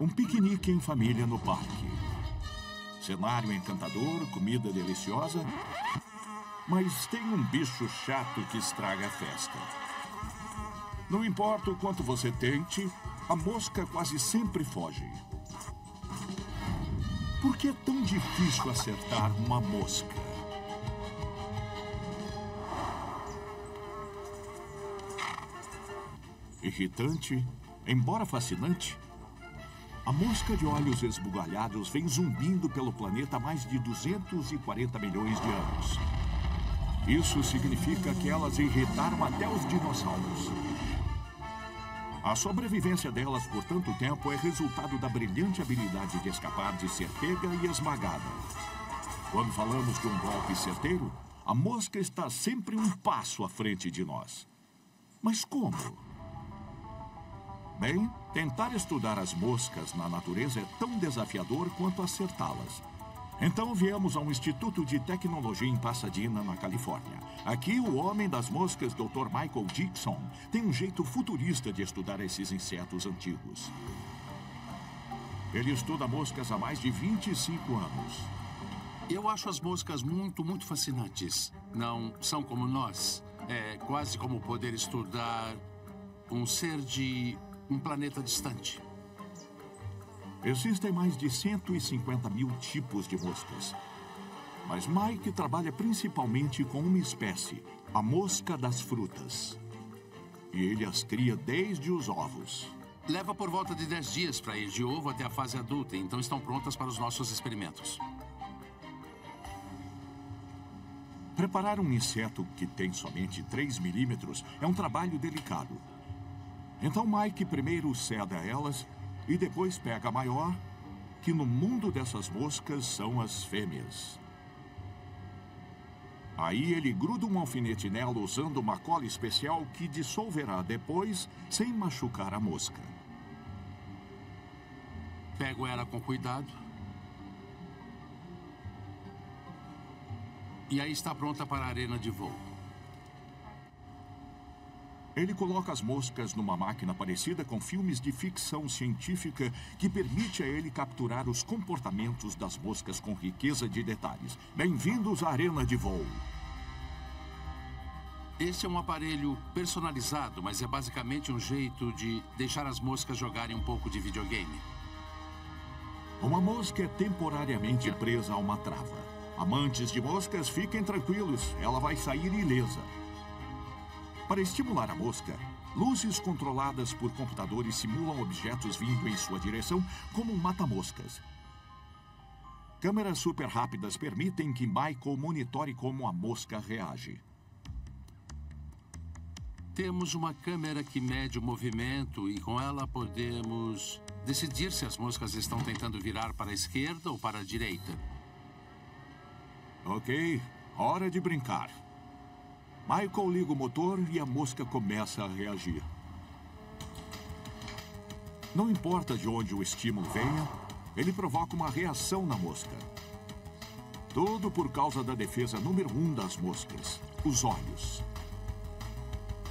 Um piquenique em família no parque. Cenário encantador, comida deliciosa. Mas tem um bicho chato que estraga a festa. Não importa o quanto você tente, a mosca quase sempre foge. Por que é tão difícil acertar uma mosca? Irritante, embora fascinante, a mosca de olhos esbugalhados vem zumbindo pelo planeta há mais de 240 milhões de anos. Isso significa que elas irritaram até os dinossauros. A sobrevivência delas por tanto tempo é resultado da brilhante habilidade de escapar de ser pega e esmagada. Quando falamos de um golpe certeiro, a mosca está sempre um passo à frente de nós. Mas como? Bem, tentar estudar as moscas na natureza é tão desafiador quanto acertá-las. Então viemos a um instituto de tecnologia em Pasadena, na Califórnia. Aqui, o homem das moscas, Dr. Michael Dixon, tem um jeito futurista de estudar esses insetos antigos. Ele estuda moscas há mais de 25 anos. Eu acho as moscas muito, muito fascinantes. Não são como nós. É quase como poder estudar um ser de um planeta distante. Existem mais de 150 mil tipos de moscas. Mas Mike trabalha principalmente com uma espécie, a mosca das frutas. E ele as cria desde os ovos. Leva por volta de 10 dias para ir de ovo até a fase adulta, então estão prontas para os nossos experimentos. Preparar um inseto que tem somente 3 milímetros é um trabalho delicado. Então Mike primeiro cede a elas e depois pega a maior, que no mundo dessas moscas são as fêmeas. Aí ele gruda um alfinete nela usando uma cola especial que dissolverá depois sem machucar a mosca. Pego ela com cuidado. E aí está pronta para a arena de voo. Ele coloca as moscas numa máquina parecida com filmes de ficção científica que permite a ele capturar os comportamentos das moscas com riqueza de detalhes. Bem-vindos à arena de voo. Esse é um aparelho personalizado, mas é basicamente um jeito de deixar as moscas jogarem um pouco de videogame. Uma mosca é temporariamente presa a uma trava. Amantes de moscas, fiquem tranquilos, ela vai sair ilesa. Para estimular a mosca, luzes controladas por computadores simulam objetos vindo em sua direção como mata-moscas. Câmeras super rápidas permitem que Michael monitore como a mosca reage. Temos uma câmera que mede o movimento e com ela podemos decidir se as moscas estão tentando virar para a esquerda ou para a direita. Ok, hora de brincar. Michael liga o motor e a mosca começa a reagir. Não importa de onde o estímulo venha, ele provoca uma reação na mosca. Tudo por causa da defesa número um das moscas, os olhos.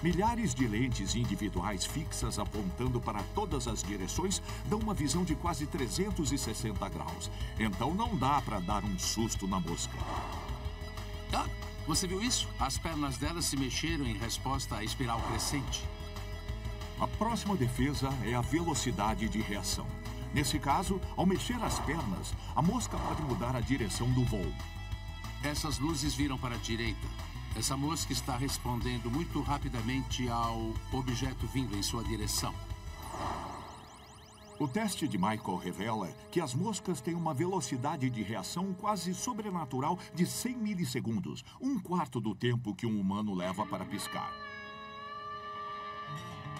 Milhares de lentes individuais fixas apontando para todas as direções dão uma visão de quase 360 graus. Então não dá para dar um susto na mosca. Ah, você viu isso? As pernas dela se mexeram em resposta à espiral crescente. A próxima defesa é a velocidade de reação. Nesse caso, ao mexer as pernas, a mosca pode mudar a direção do voo. Essas luzes viram para a direita. Essa mosca está respondendo muito rapidamente ao objeto vindo em sua direção. O teste de Michael revela que as moscas têm uma velocidade de reação quase sobrenatural de 100 milissegundos, um quarto do tempo que um humano leva para piscar.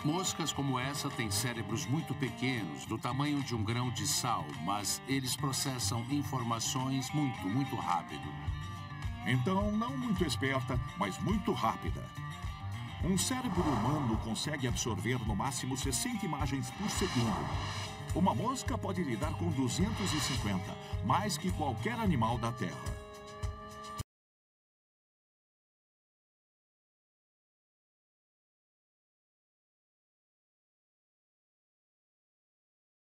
Moscas como essa têm cérebros muito pequenos, do tamanho de um grão de sal, mas eles processam informações muito, muito rápido. Então, não muito esperta, mas muito rápida. Um cérebro humano consegue absorver no máximo 60 imagens por segundo. Uma mosca pode lidar com 250, mais que qualquer animal da Terra.